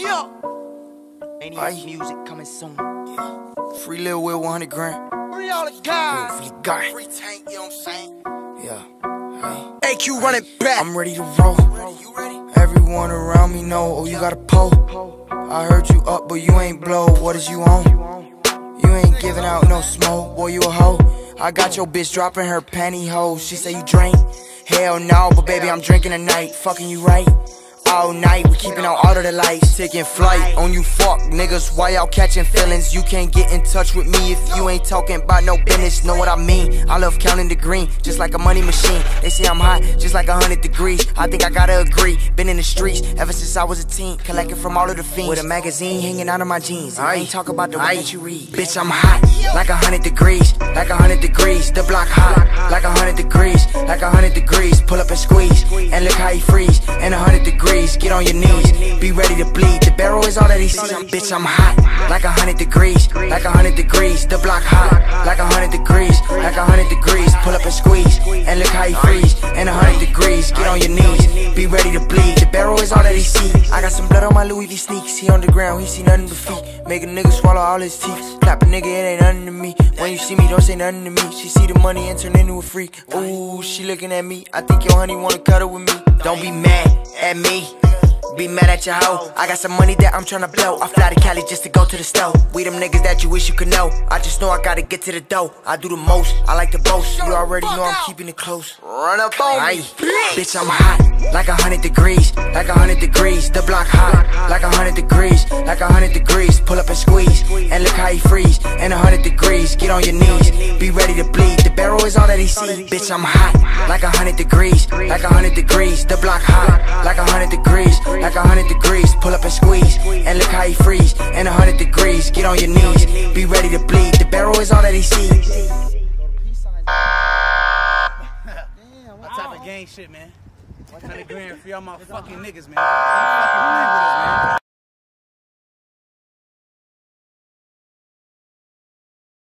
Yeah. Any music coming soon. Yeah. Free Lil Will 100 grand. Free all the guys. Free the guy. Free tank, you know what I'm saying? Yeah. Hey. AQ running back. I'm ready to roll. You ready? Everyone around me know, oh, you got a pole. I heard you up, but you ain't blow. What is you on? You ain't giving out no smoke, boy, you a hoe. I got your bitch dropping her pantyhose. She say you drink. Hell no, but baby, I'm drinking tonight. Fucking you right all night. We keeping out all of the lights, taking flight on you fuck niggas. Why y'all catching feelings? You can't get in touch with me if you ain't talking about no business. Know what I mean? I love counting the green, just like a money machine. They say I'm hot, just like a hundred degrees. I think I gotta agree. Been in the streets ever since I was a teen, collecting from all of the fiends. With a magazine hanging out of my jeans. I ain't talk about the way that you read. Bitch, I'm hot, like a hundred degrees, like a hundred degrees. The block hot, like a hundred degrees, like a hundred degrees. Pull up and squeeze, and look how he freeze. And a hundred degrees get on your knees, be ready to bleed. The barrel is all that he sees. I'm, bitch, I'm hot, like a hundred degrees, like a hundred degrees. The block hot, like a hundred degrees, like a hundred degrees. Pull up and squeeze, and look how he freeze. And a hundred degrees, get on your knees, be ready to bleed. The barrel is all that he see. I got some blood on my Louis V sneaks. He on the ground, he see nothing but feet. Make a nigga swallow all his teeth. Clap a nigga, it ain't nothing to me. When you see me, don't say nothing to me. She see the money and turn into a freak. Ooh, she looking at me. I think your honey wanna cuddle with me. Don't be mad at me. Be mad at your hoe. I got some money that I'm tryna blow. I fly to Cali just to go to the stove. We them niggas that you wish you could know. I just know I gotta get to the dough. I do the most. I like to boast. You already know I'm keeping it close. Run up on me. Bitch, I'm hot. Like a hundred degrees. Like a hundred degrees. The block hot. Like a hundred degrees. Like a hundred degrees. Pull up and squeeze. And look how he freeze. And a hundred degrees. Get on your knees. Be ready to bleed. The barrel is all that he see. Bitch, I'm hot. Like a hundred degrees. Like a hundred degrees. The block hot. Like a hundred degrees like a hundred degrees. Pull up and squeeze, and look how he freeze. And a hundred degrees, get on your knees, be ready to bleed. The barrel is all that he sees. Damn, what type of gang shit, man? What kind of grand for y'all my fucking niggas, man.